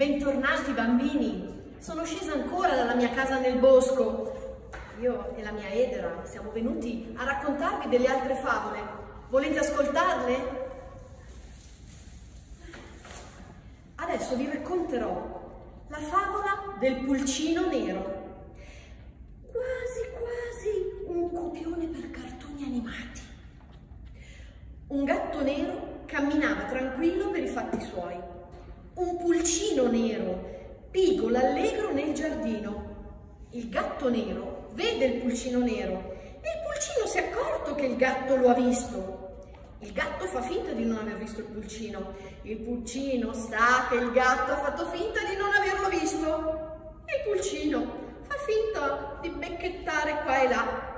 Bentornati bambini! Sono scesa ancora dalla mia casa nel bosco. Io e la mia Edera siamo venuti a raccontarvi delle altre favole. Volete ascoltarle? Adesso vi racconterò la favola del pulcino nero. Quasi quasi un copione per cartoni animati. Un gatto nero camminava tranquillo per i fatti suoi un pulcino nero, pigolo allegro nel giardino. Il gatto nero vede il pulcino nero e il pulcino si è accorto che il gatto lo ha visto. Il gatto fa finta di non aver visto il pulcino. Il pulcino sa che il gatto ha fatto finta di non averlo visto. E il pulcino fa finta di becchettare qua e là.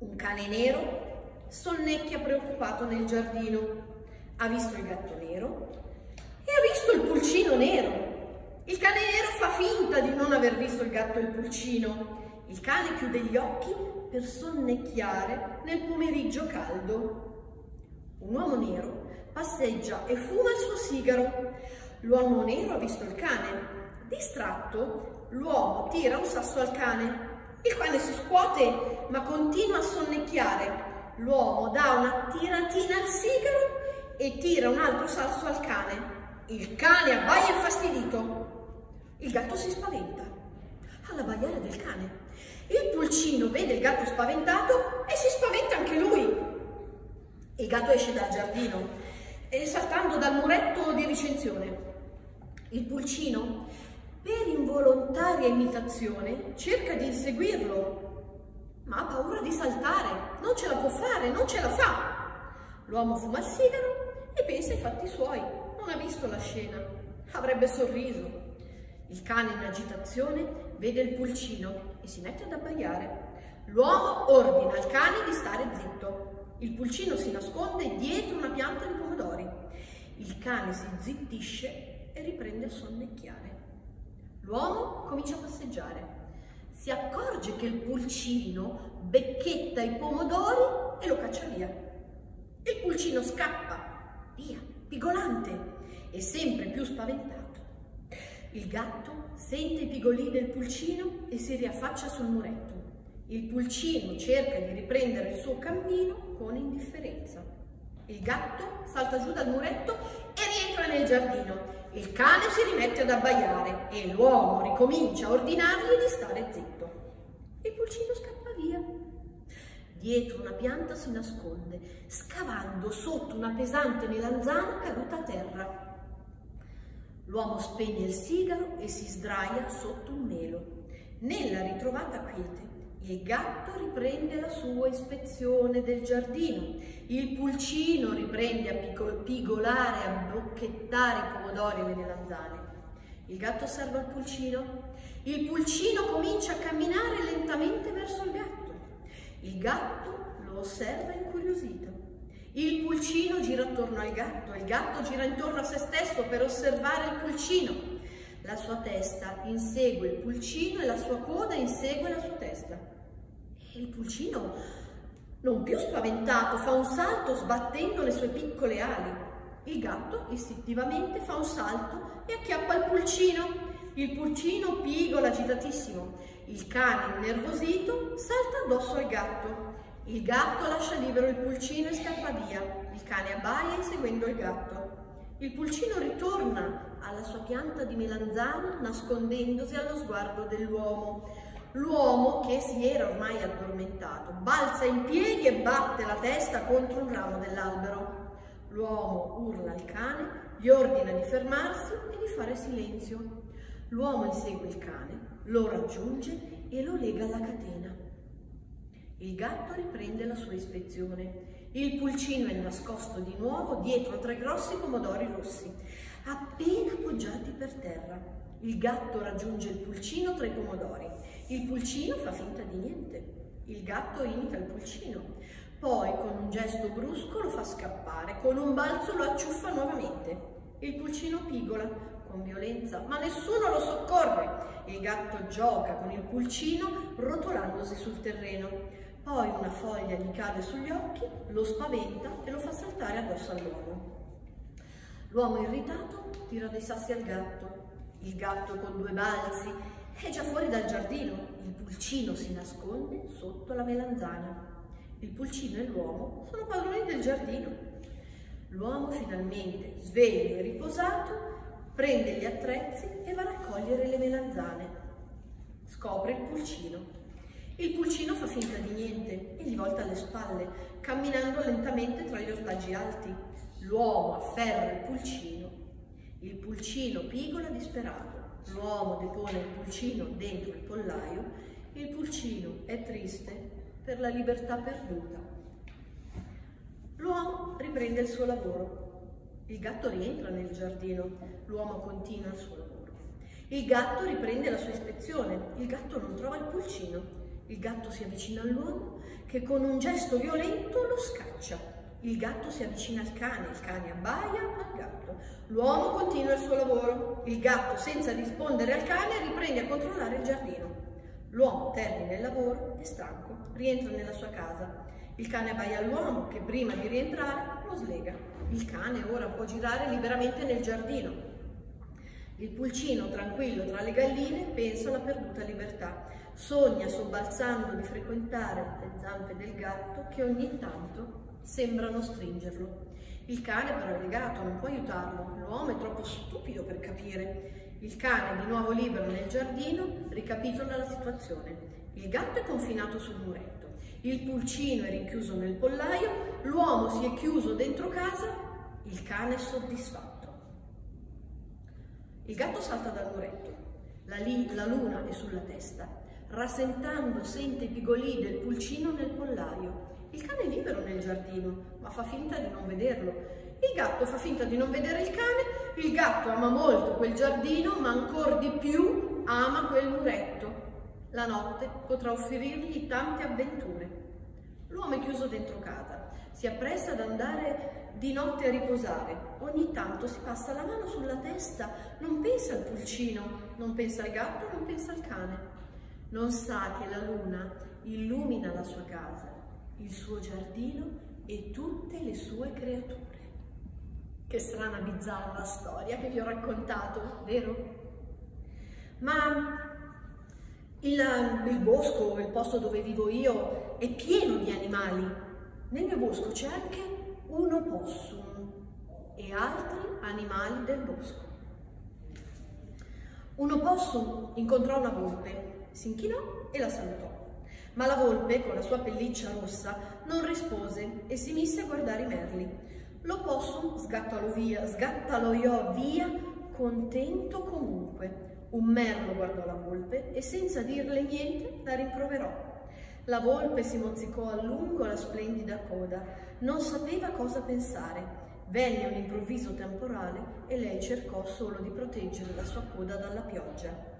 Un cane nero sonnecchia preoccupato nel giardino. Ha visto il gatto nero e ha visto il pulcino nero. Il cane nero fa finta di non aver visto il gatto e il pulcino. Il cane chiude gli occhi per sonnecchiare nel pomeriggio caldo. Un uomo nero passeggia e fuma il suo sigaro. L'uomo nero ha visto il cane. Distratto, l'uomo tira un sasso al cane. Il cane si scuote ma continua a sonnecchiare. L'uomo dà una tiratina al sigaro e tira un altro sasso al cane. Il cane abbaia infastidito. Il gatto si spaventa all'abbaiare del cane. Il pulcino vede il gatto spaventato e si spaventa anche lui. Il gatto esce dal giardino e saltando dal muretto di ricensione. Il pulcino, per involontaria imitazione, cerca di inseguirlo, ma ha paura di saltare, non ce la può fare, non ce la fa. L'uomo fuma il sigaro e pensa ai fatti suoi non ha visto la scena, avrebbe sorriso. Il cane in agitazione vede il pulcino e si mette ad abbaiare. L'uomo ordina al cane di stare zitto. Il pulcino si nasconde dietro una pianta di pomodori. Il cane si zittisce e riprende a sonnecchiare. L'uomo comincia a passeggiare. Si accorge che il pulcino becchetta i pomodori e lo caccia via. Il pulcino scappa, via, pigolante, e sempre più spaventato. Il gatto sente i pigolii del pulcino e si riaffaccia sul muretto. Il pulcino cerca di riprendere il suo cammino con indifferenza. Il gatto salta giù dal muretto e rientra nel giardino. Il cane si rimette ad abbaiare e l'uomo ricomincia a ordinargli di stare zitto. Il pulcino scappa via. Dietro una pianta si nasconde, scavando sotto una pesante melanzana caduta a terra. L'uomo spegne il sigaro e si sdraia sotto un melo. Nella ritrovata quiete, il gatto riprende la sua ispezione del giardino, il pulcino riprende a pigolare, a bocchettare i pomodori e le melanzane. Il gatto osserva il pulcino, il pulcino comincia a camminare lentamente verso il gatto. Il gatto lo osserva incuriosito. Il pulcino gira attorno al gatto, il gatto gira intorno a se stesso per osservare il pulcino. La sua testa insegue il pulcino e la sua coda insegue la sua testa. E il pulcino, non più spaventato, fa un salto sbattendo le sue piccole ali. Il gatto istintivamente fa un salto e acchiappa il pulcino. Il pulcino pigola agitatissimo. Il cane innervosito salta addosso al gatto. Il gatto lascia libero il pulcino e scappa via. Il cane abbaia inseguendo il gatto. Il pulcino ritorna alla sua pianta di melanzana nascondendosi allo sguardo dell'uomo. L'uomo, che si era ormai addormentato, balza in piedi e batte la testa contro un ramo dell'albero. L'uomo urla al cane, gli ordina di fermarsi e di fare silenzio. L'uomo insegue il cane, lo raggiunge e lo lega alla catena. Il gatto riprende la sua ispezione. Il pulcino è nascosto di nuovo dietro tre grossi pomodori rossi, appena appoggiati per terra. Il gatto raggiunge il pulcino tra i pomodori. Il pulcino fa finta di niente. Il gatto imita il pulcino. Poi, con un gesto brusco, lo fa scappare. Con un balzo lo acciuffa nuovamente. Il pulcino pigola con violenza, ma nessuno lo soccorre. Il gatto gioca con il pulcino rotolandosi sul terreno. Poi una foglia gli cade sugli occhi, lo spaventa e lo fa saltare addosso all'uomo. L'uomo irritato tira dei sassi al gatto. Il gatto con due balzi è già fuori dal giardino. Il pulcino si nasconde sotto la melanzana. Il pulcino e l'uomo sono padroni del giardino. L'uomo finalmente, sveglio e riposato, prende gli attrezzi e va a raccogliere le melanzane. Scopre il pulcino. Il pulcino fa finta di niente e gli volta le spalle, camminando lentamente tra gli ortaggi alti. L'uomo afferra il pulcino. Il pulcino pigola disperato. L'uomo depone il pulcino dentro il pollaio. Il pulcino è triste per la libertà perduta. L'uomo riprende il suo lavoro. Il gatto rientra nel giardino. L'uomo continua il suo lavoro. Il gatto riprende la sua ispezione. Il gatto non trova il pulcino. Il gatto si avvicina all'uomo che con un gesto violento lo scaccia. Il gatto si avvicina al cane, il cane abbaia al gatto. L'uomo continua il suo lavoro. Il gatto, senza rispondere al cane, riprende a controllare il giardino. L'uomo termina il lavoro, è stanco, rientra nella sua casa. Il cane abbaia all'uomo che prima di rientrare lo slega. Il cane ora può girare liberamente nel giardino. Il pulcino, tranquillo tra le galline, pensa alla perduta libertà. Sogna sobbalzando di frequentare le zampe del gatto che ogni tanto sembrano stringerlo. Il cane però è legato, non può aiutarlo, l'uomo è troppo stupido per capire. Il cane, di nuovo libero nel giardino, ricapitola la situazione. Il gatto è confinato sul muretto, il pulcino è rinchiuso nel pollaio, l'uomo si è chiuso dentro casa, il cane è soddisfatto. Il gatto salta dal muretto, la, la luna è sulla testa, rasentando sente i pigolì del pulcino nel pollaio. Il cane è libero nel giardino, ma fa finta di non vederlo. Il gatto fa finta di non vedere il cane, il gatto ama molto quel giardino, ma ancora di più ama quel muretto. La notte potrà offrirgli tante avventure. L'uomo è chiuso dentro casa, si appressa ad andare di notte a riposare. Ogni tanto si passa la mano sulla testa, non pensa al pulcino, non pensa al gatto, non pensa al cane. Non sa che la luna illumina la sua casa, il suo giardino e tutte le sue creature. Che strana, bizzarra storia che vi ho raccontato, vero? Ma il, il bosco, il posto dove vivo io, è pieno di animali. Nel mio bosco c'è anche un opossum e altri animali del bosco. Un opossum incontrò una volpe, si inchinò e la salutò. Ma la volpe, con la sua pelliccia rossa, non rispose e si mise a guardare i merli. L'opossum sgattalò via, sgattaloiò via, contento comunque. Un merlo guardò la volpe e senza dirle niente la rimproverò. La volpe si mozzicò a lungo la splendida coda, non sapeva cosa pensare. Venne un improvviso temporale e lei cercò solo di proteggere la sua coda dalla pioggia.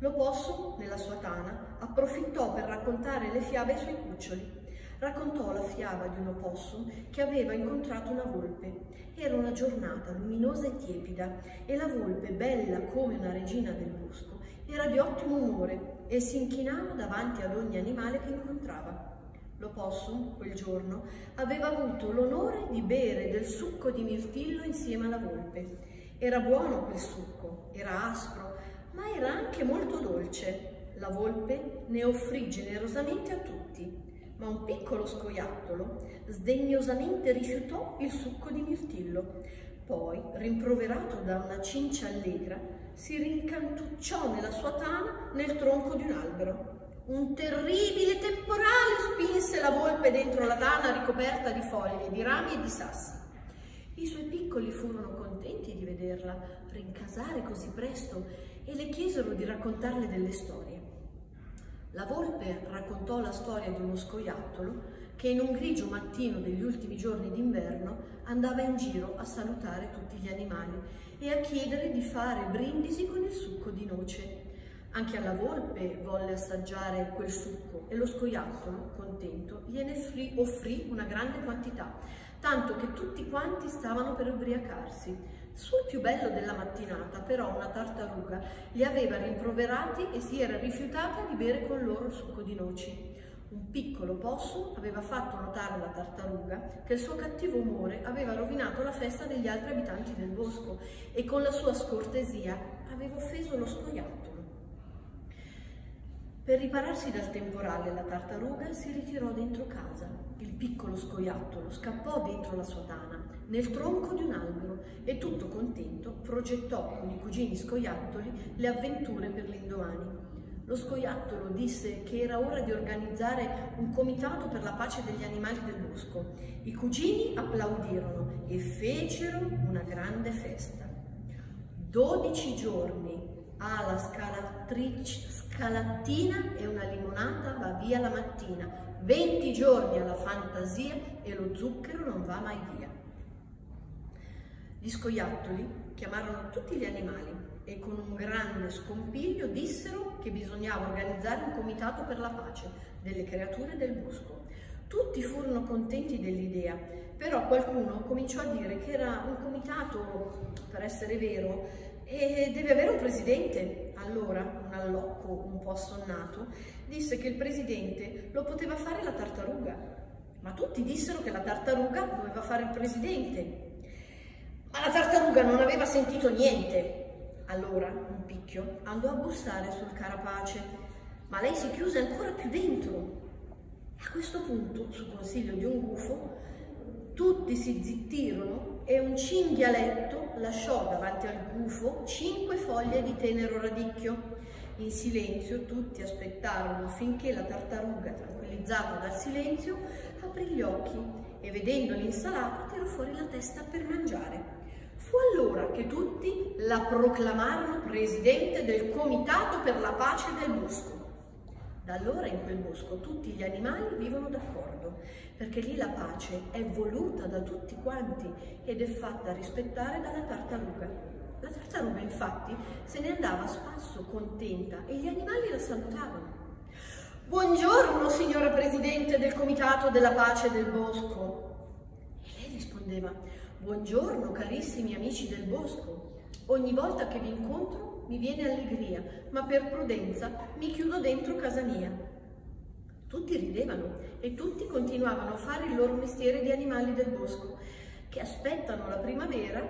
L'opossum, nella sua tana, approfittò per raccontare le fiabe ai suoi cuccioli. Raccontò la fiaba di un opossum che aveva incontrato una volpe. Era una giornata luminosa e tiepida e la volpe, bella come una regina del bosco, era di ottimo umore e si inchinava davanti ad ogni animale che incontrava. L'opossum, quel giorno, aveva avuto l'onore di bere del succo di mirtillo insieme alla volpe. Era buono quel succo, era aspro, ma era anche molto dolce. La volpe ne offrì generosamente a tutti ma un piccolo scoiattolo sdegnosamente rifiutò il succo di mirtillo. Poi, rimproverato da una cincia allegra, si rincantucciò nella sua tana nel tronco di un albero. Un terribile temporale spinse la volpe dentro la tana ricoperta di foglie, di rami e di sassi. I suoi piccoli furono contenti di vederla rincasare così presto e le chiesero di raccontarle delle storie. La volpe raccontò la storia di uno scoiattolo che in un grigio mattino degli ultimi giorni d'inverno andava in giro a salutare tutti gli animali e a chiedere di fare brindisi con il succo di noce. Anche alla volpe volle assaggiare quel succo e lo scoiattolo, contento, gliene offrì una grande quantità, tanto che tutti quanti stavano per ubriacarsi. Sul più bello della mattinata, però, una tartaruga li aveva rimproverati e si era rifiutata di bere con loro il succo di noci. Un piccolo possum aveva fatto notare alla tartaruga che il suo cattivo umore aveva rovinato la festa degli altri abitanti del bosco e con la sua scortesia aveva offeso lo scoiattolo. Per ripararsi dal temporale la tartaruga si ritirò dentro casa. Il piccolo scoiattolo scappò dentro la sua tana, nel tronco di un albero e tutto contento progettò con i cugini scoiattoli le avventure per l'indomani. Lo scoiattolo disse che era ora di organizzare un comitato per la pace degli animali del bosco. I cugini applaudirono e fecero una grande festa. Dodici giorni alla scalattina e una limonata va via la mattina. Venti giorni alla fantasia e lo zucchero non va mai via. Gli scoiattoli chiamarono tutti gli animali e con un grande scompiglio dissero che bisognava organizzare un comitato per la pace delle creature del bosco. Tutti furono contenti dell'idea, però qualcuno cominciò a dire che era un comitato, per essere vero, e deve avere un presidente. Allora un allocco un po' assonnato disse che il presidente lo poteva fare la tartaruga, ma tutti dissero che la tartaruga doveva fare il presidente. Ma la tartaruga non aveva sentito niente allora un picchio andò a bussare sul carapace, ma lei si chiuse ancora più dentro. A questo punto, su consiglio di un gufo, tutti si zittirono e un cinghialetto lasciò davanti al gufo cinque foglie di tenero radicchio. In silenzio tutti aspettarono finché la tartaruga, tranquillizzata dal silenzio, aprì gli occhi e vedendo l'insalata tirò fuori la testa per mangiare. Fu allora che tutti la proclamarono presidente del Comitato per la pace del bosco. Da allora in quel bosco tutti gli animali vivono d'accordo, perché lì la pace è voluta da tutti quanti ed è fatta rispettare dalla tartaruga. La tartaruga infatti se ne andava a spasso contenta e gli animali la salutavano. Buongiorno signora Presidente del Comitato della Pace del Bosco. E lei rispondeva, Buongiorno carissimi amici del bosco. Ogni volta che vi incontro mi viene allegria, ma per prudenza mi chiudo dentro casa mia. Tutti ridevano e tutti continuavano a fare il loro mestiere di animali del bosco, che aspettano la primavera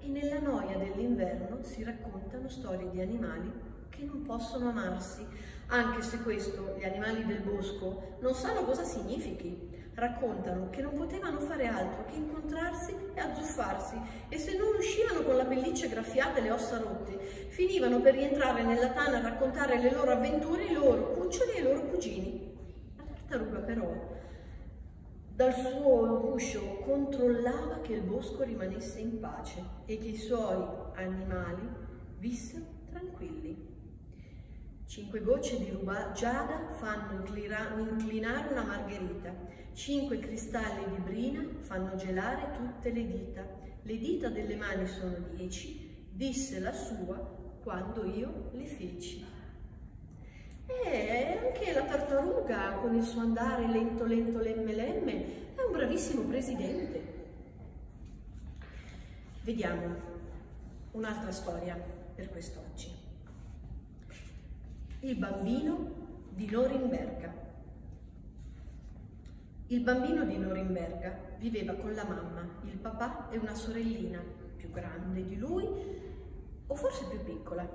e nella noia dell'inverno si raccontano storie di animali che non possono amarsi, anche se questo gli animali del bosco non sanno cosa significhi. Raccontano che non potevano fare altro che incontrarsi e azzuffarsi e se non uscivano con la pelliccia graffiata e le ossa rotte, finivano per rientrare nella tana a raccontare le loro avventure ai loro cuccioli e ai loro cugini. La tartaruga però dal suo uscio controllava che il bosco rimanesse in pace e che i suoi animali vissero tranquilli. Cinque gocce di rugiada fanno inclinare una margherita, cinque cristalli di brina fanno gelare tutte le dita. Le dita delle mani sono dieci, disse la sua quando io le feci. E anche la tartaruga, con il suo andare lento lento lemme lemme, è un bravissimo presidente. Vediamo un'altra storia per quest'oggi. Il bambino di Norimberga. Il bambino di Norimberga viveva con la mamma, il papà e una sorellina più grande di lui o forse più piccola.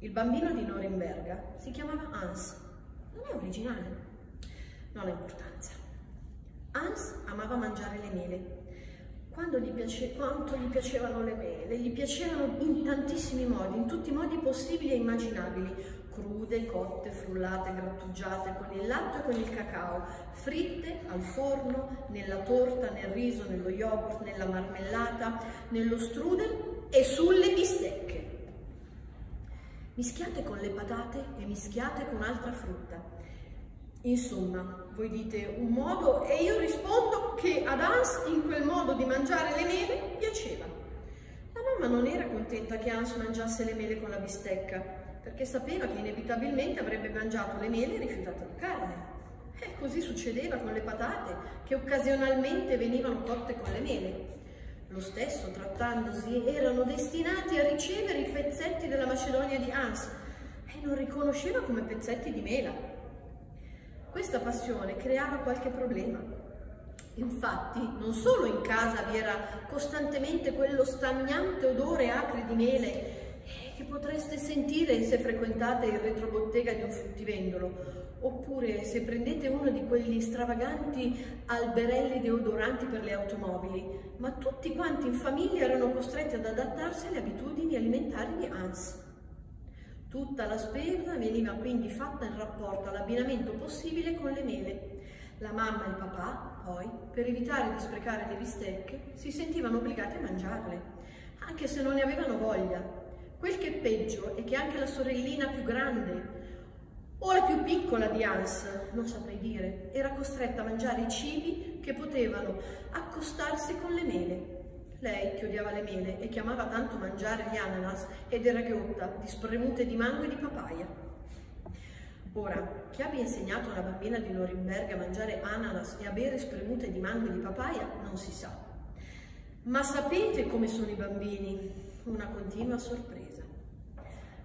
Il bambino di Norimberga si chiamava Hans. Non è originale? Non ha importanza. Hans amava mangiare le mele. Gli piace, quanto gli piacevano le mele, gli piacevano in tantissimi modi, in tutti i modi possibili e immaginabili, crude, cotte, frullate, grattugiate con il latte e con il cacao, fritte al forno, nella torta, nel riso, nello yogurt, nella marmellata, nello strudel e sulle bistecche. Mischiate con le patate e mischiate con altra frutta. Insomma, voi dite un modo e io rispondo che ad Hans in quel modo di mangiare le mele piaceva. La mamma non era contenta che Hans mangiasse le mele con la bistecca, perché sapeva che inevitabilmente avrebbe mangiato le mele e rifiutato la carne. E così succedeva con le patate, che occasionalmente venivano cotte con le mele. Lo stesso, trattandosi, erano destinati a ricevere i pezzetti della Macedonia di Hans e non riconosceva come pezzetti di mela. Questa passione creava qualche problema. Infatti, non solo in casa vi era costantemente quello stagnante odore acre di mele potreste sentire se frequentate il retrobottega di un fruttivendolo, oppure se prendete uno di quegli stravaganti alberelli deodoranti per le automobili, ma tutti quanti in famiglia erano costretti ad adattarsi alle abitudini alimentari di Hans. Tutta la spesa veniva quindi fatta in rapporto all'abbinamento possibile con le mele. La mamma e il papà, poi, per evitare di sprecare le bistecche, si sentivano obbligati a mangiarle, anche se non ne avevano voglia, Quel che è peggio è che anche la sorellina più grande o la più piccola di Hans, non saprei dire, era costretta a mangiare i cibi che potevano accostarsi con le mele. Lei, che odiava le mele e che amava tanto mangiare gli ananas ed era ghiotta di spremute di mango e di papaya. Ora, chi abbia insegnato una bambina di Norimberga a mangiare ananas e a bere spremute di mango e di papaya non si sa. Ma sapete come sono i bambini? Una continua sorpresa.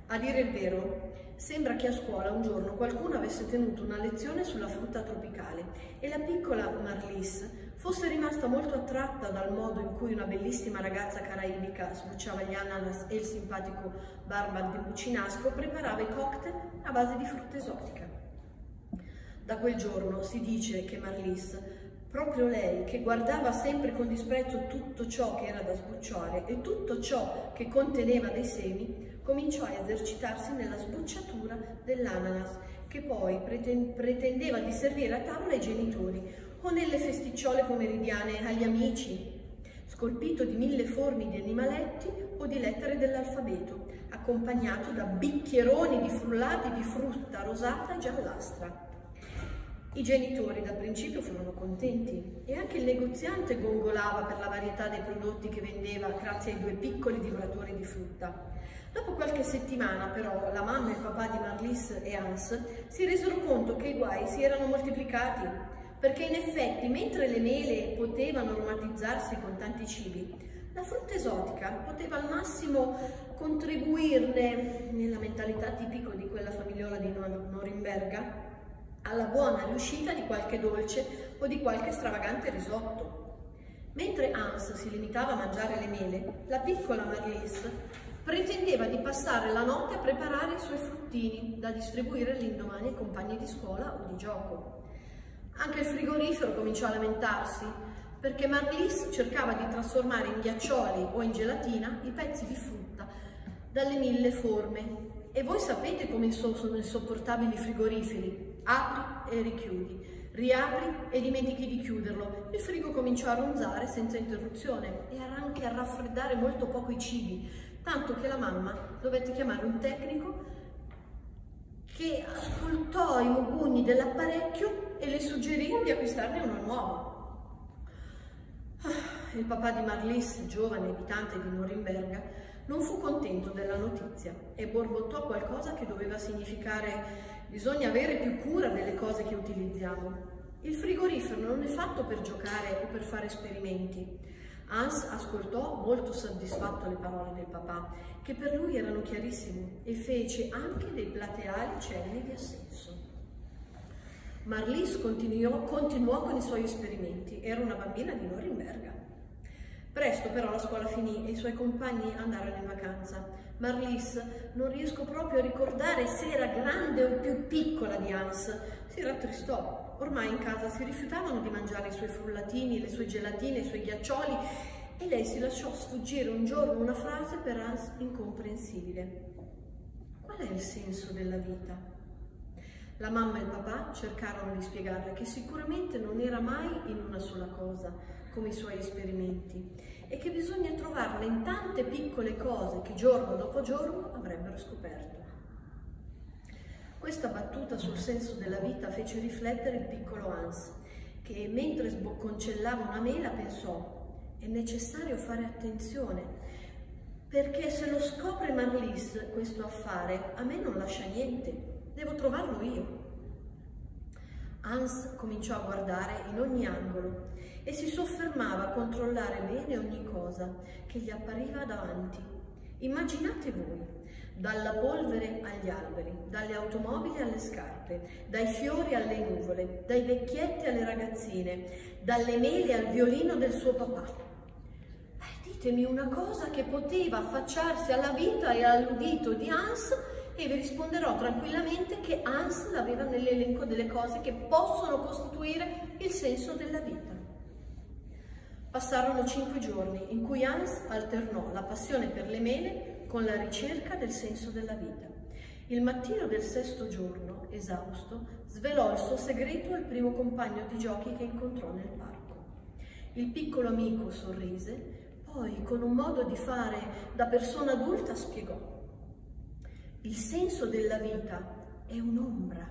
A dire il vero, sembra che a scuola un giorno qualcuno avesse tenuto una lezione sulla frutta tropicale e la piccola Marlise fosse rimasta molto attratta dal modo in cui una bellissima ragazza caraibica sbucciava gli ananas e il simpatico barba di bucinasco preparava i cocktail a base di frutta esotica. Da quel giorno si dice che Marlise Proprio lei, che guardava sempre con disprezzo tutto ciò che era da sbucciare e tutto ciò che conteneva dei semi, cominciò a esercitarsi nella sbucciatura dell'ananas, che poi pretendeva di servire a tavola ai genitori o nelle festicciole pomeridiane agli amici, scolpito di mille formi di animaletti o di lettere dell'alfabeto, accompagnato da bicchieroni di frullati di frutta rosata e giallastra. I genitori dal principio furono contenti e anche il negoziante gongolava per la varietà dei prodotti che vendeva grazie ai due piccoli divoratori di frutta. Dopo qualche settimana però la mamma e il papà di Marlis e Hans si resero conto che i guai si erano moltiplicati perché in effetti mentre le mele potevano aromatizzarsi con tanti cibi, la frutta esotica poteva al massimo contribuirne, nella mentalità tipico di quella famigliola di Norimberga, alla buona riuscita di qualche dolce o di qualche stravagante risotto. Mentre Hans si limitava a mangiare le mele, la piccola Marlise pretendeva di passare la notte a preparare i suoi fruttini da distribuire l'indomani ai compagni di scuola o di gioco. Anche il frigorifero cominciò a lamentarsi perché Marlis cercava di trasformare in ghiaccioli o in gelatina i pezzi di frutta dalle mille forme. E voi sapete come sono insopportabili i frigoriferi, Apri e richiudi, riapri e dimentichi di chiuderlo. Il frigo cominciò a ronzare senza interruzione e anche a raffreddare molto poco i cibi, tanto che la mamma dovette chiamare un tecnico che ascoltò i mugugni dell'apparecchio e le suggerì di acquistarne uno nuovo. Ah, il papà di Marlis, giovane abitante di Norimberga, non fu contento della notizia e borbottò qualcosa che doveva significare Bisogna avere più cura delle cose che utilizziamo. Il frigorifero non è fatto per giocare o per fare esperimenti. Hans ascoltò molto soddisfatto le parole del papà, che per lui erano chiarissime, e fece anche dei plateali cenni di assenso. Marlis continuò, continuò con i suoi esperimenti, era una bambina di Norimberga. Presto però la scuola finì e i suoi compagni andarono in vacanza. Marlis, non riesco proprio a ricordare se era grande o più piccola di Hans. Si rattristò. Ormai in casa si rifiutavano di mangiare i suoi frullatini, le sue gelatine, i suoi ghiaccioli e lei si lasciò sfuggire un giorno una frase per Hans incomprensibile. Qual è il senso della vita? La mamma e il papà cercarono di spiegarle che sicuramente non era mai in una sola cosa, come i suoi esperimenti, e che bisogna trovarle in tante piccole cose che giorno dopo giorno avrebbero scoperto. Questa battuta sul senso della vita fece riflettere il piccolo Hans, che mentre sbocconcellava una mela pensò è necessario fare attenzione, perché se lo scopre Marlis questo affare, a me non lascia niente, devo trovarlo io. Hans cominciò a guardare in ogni angolo e si soffermava a controllare bene ogni cosa che gli appariva davanti. Immaginate voi, dalla polvere agli alberi, dalle automobili alle scarpe, dai fiori alle nuvole, dai vecchietti alle ragazzine, dalle mele al violino del suo papà. Eh, ditemi una cosa che poteva affacciarsi alla vita e all'udito di Hans e vi risponderò tranquillamente che Hans l'aveva nell'elenco delle cose che possono costituire il senso della vita. Passarono cinque giorni in cui Hans alternò la passione per le mele con la ricerca del senso della vita. Il mattino del sesto giorno, esausto, svelò il suo segreto al primo compagno di giochi che incontrò nel parco. Il piccolo amico sorrise, poi con un modo di fare da persona adulta spiegò il senso della vita è un'ombra.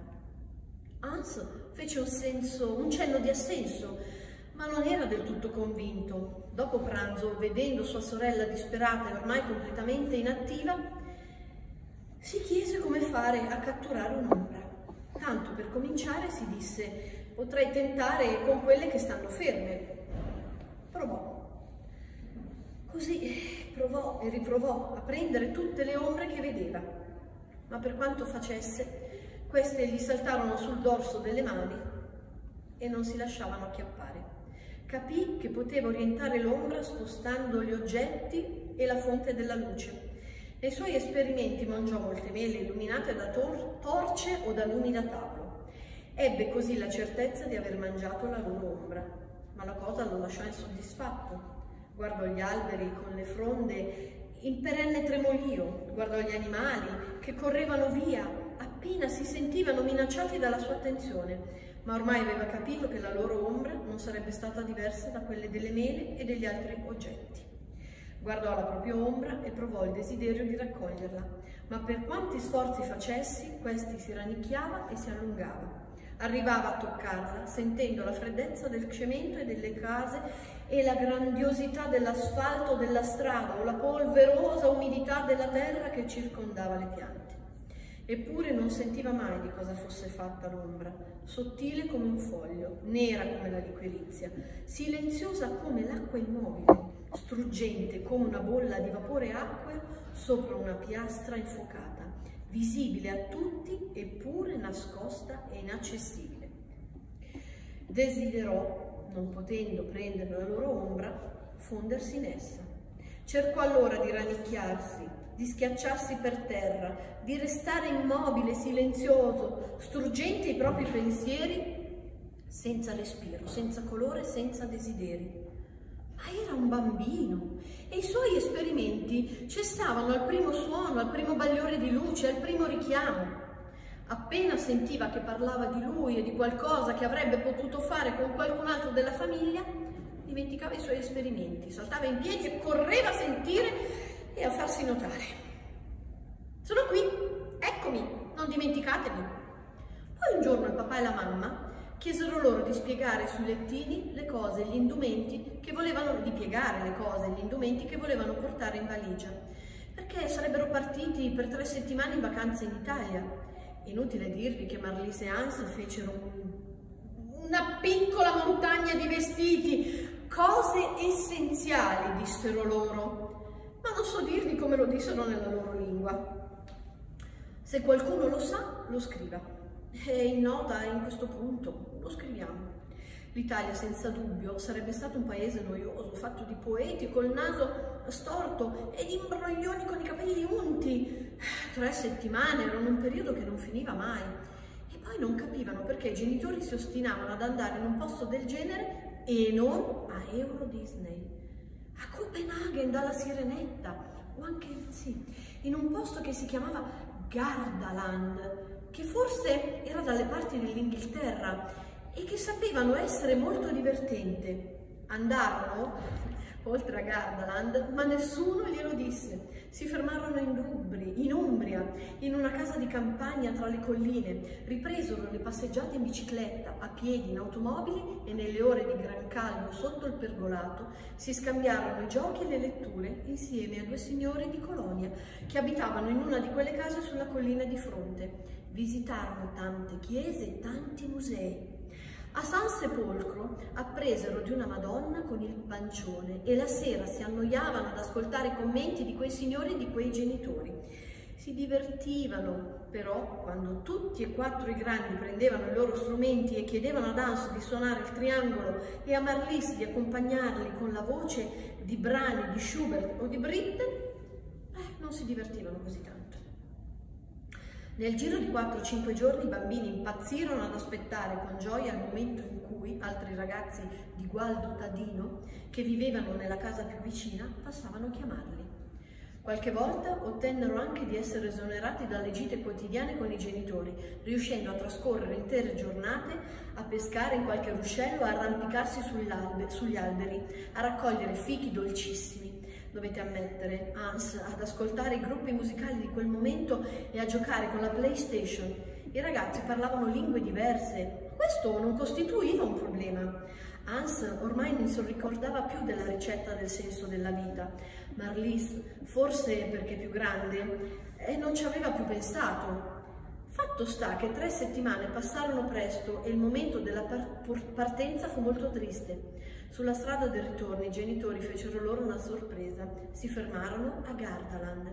Hans fece un, senso, un cenno di assenso, ma non era del tutto convinto. Dopo pranzo, vedendo sua sorella disperata e ormai completamente inattiva, si chiese come fare a catturare un'ombra. Tanto per cominciare si disse, potrei tentare con quelle che stanno ferme. Provò. Così provò e riprovò a prendere tutte le ombre che vedeva ma per quanto facesse, queste gli saltarono sul dorso delle mani e non si lasciavano acchiappare. Capì che poteva orientare l'ombra spostando gli oggetti e la fonte della luce. Nei suoi esperimenti mangiò molte mele illuminate da tor torce o da lumi da tavolo. Ebbe così la certezza di aver mangiato la loro ombra, ma la cosa lo lasciò insoddisfatto. Guardò gli alberi con le fronde in perenne tremolio, guardò gli animali che correvano via appena si sentivano minacciati dalla sua attenzione, ma ormai aveva capito che la loro ombra non sarebbe stata diversa da quelle delle mele e degli altri oggetti. Guardò la propria ombra e provò il desiderio di raccoglierla, ma per quanti sforzi facessi, questi si rannicchiava e si allungava. Arrivava a toccarla, sentendo la freddezza del cemento e delle case e la grandiosità dell'asfalto della strada o la polverosa umidità della terra che circondava le piante. Eppure non sentiva mai di cosa fosse fatta l'ombra, sottile come un foglio, nera come la liquirizia, silenziosa come l'acqua immobile, struggente come una bolla di vapore acqueo sopra una piastra infuocata visibile a tutti eppure nascosta e inaccessibile. Desiderò, non potendo prendere la loro ombra, fondersi in essa. Cercò allora di rannicchiarsi, di schiacciarsi per terra, di restare immobile, silenzioso, struggente i propri pensieri, senza respiro, senza colore, senza desideri. Ma era un bambino e i suoi esperimenti cessavano al primo suono, al primo bagliore di luce, al primo richiamo. Appena sentiva che parlava di lui e di qualcosa che avrebbe potuto fare con qualcun altro della famiglia, dimenticava i suoi esperimenti, saltava in piedi e correva a sentire e a farsi notare. Sono qui, eccomi, non dimenticatevi. Poi un giorno il papà e la mamma chiesero loro di spiegare sui lettini le cose, gli indumenti che volevano, di piegare le cose, gli indumenti che volevano portare in valigia, perché sarebbero partiti per tre settimane in vacanza in Italia. Inutile dirvi che Marlise e Hans fecero una piccola montagna di vestiti, cose essenziali, dissero loro, ma non so dirvi come lo dissero nella loro lingua. Se qualcuno lo sa, lo scriva. E in nota in questo punto lo scriviamo. L'Italia senza dubbio sarebbe stato un paese noioso, fatto di poeti col naso storto e di imbroglioni con i capelli unti. Tre settimane erano un periodo che non finiva mai. E poi non capivano perché i genitori si ostinavano ad andare in un posto del genere e non a Euro Disney. A Copenaghen dalla Sirenetta, o anche, sì, in un posto che si chiamava Gardaland, che forse era dalle parti dell'Inghilterra e che sapevano essere molto divertente. Andarono oltre a Gardaland, ma nessuno glielo disse. Si fermarono in, Rubri, in Umbria, in una casa di campagna tra le colline, ripresero le passeggiate in bicicletta, a piedi, in automobili e nelle ore di gran caldo sotto il pergolato si scambiarono i giochi e le letture insieme a due signori di Colonia che abitavano in una di quelle case sulla collina di fronte. Visitarono tante chiese e tanti musei. A San Sepolcro appresero di una Madonna con il pancione e la sera si annoiavano ad ascoltare i commenti di quei signori e di quei genitori. si divertivano, però quando tutti e quattro i grandi prendevano i loro strumenti e chiedevano ad Hans di suonare il triangolo e a Marlis di accompagnarli con la voce di brani di Schubert o di Britten, eh, non si divertivano così tanto. Nel giro di 4-5 giorni i bambini impazzirono ad aspettare con gioia il momento in cui altri ragazzi di Gualdo Tadino, che vivevano nella casa più vicina, passavano a chiamarli. Qualche volta ottennero anche di essere esonerati dalle gite quotidiane con i genitori, riuscendo a trascorrere intere giornate a pescare in qualche ruscello, a arrampicarsi sugli alberi, a raccogliere fichi dolcissimi. Dovete ammettere, Hans, ad ascoltare i gruppi musicali di quel momento e a giocare con la PlayStation. I ragazzi parlavano lingue diverse. Questo non costituiva un problema. Hans ormai non si ricordava più della ricetta del senso della vita. Marlis, forse perché più grande, e non ci aveva più pensato. Fatto sta che tre settimane passarono presto e il momento della partenza fu molto triste. Sulla strada del ritorno i genitori fecero loro una sorpresa. Si fermarono a Gardaland.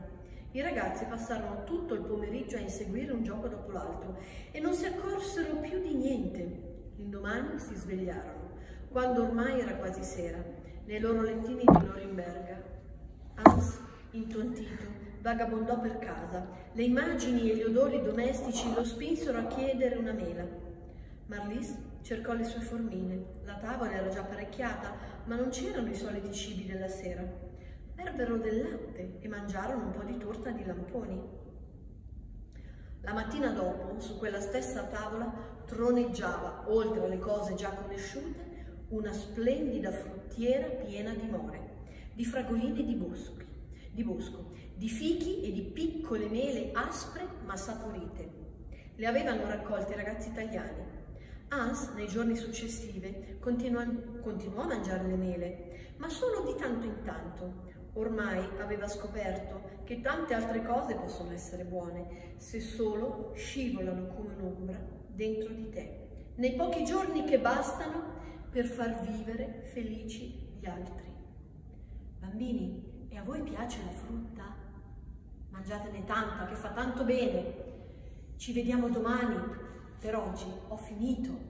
I ragazzi passarono tutto il pomeriggio a inseguire un gioco dopo l'altro e non si accorsero più di niente. L'indomani si svegliarono quando ormai era quasi sera, nei loro lettini di Norimberga. Hans, intontito, vagabondò per casa. Le immagini e gli odori domestici lo spinsero a chiedere una mela. Marlis cercò le sue formine. La tavola era già apparecchiata, ma non c'erano i soliti cibi della sera. Pervero del latte e mangiarono un po' di torta di lamponi. La mattina dopo, su quella stessa tavola, troneggiava, oltre alle cose già conosciute, una splendida fruttiera piena di more, di fragoline di, boschi, di bosco, di fichi e di piccole mele aspre ma saporite. Le avevano raccolte i ragazzi italiani. Hans, nei giorni successivi, continuò, continuò a mangiare le mele, ma solo di tanto in tanto. Ormai aveva scoperto che tante altre cose possono essere buone se solo scivolano come un'ombra dentro di te. Nei pochi giorni che bastano per far vivere felici gli altri. Bambini, e a voi piace la frutta? Mangiatene tanta che fa tanto bene. Ci vediamo domani. Per oggi ho finito.